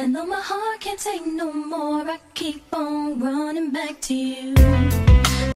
And though my heart can't take no more, I keep on running back to you.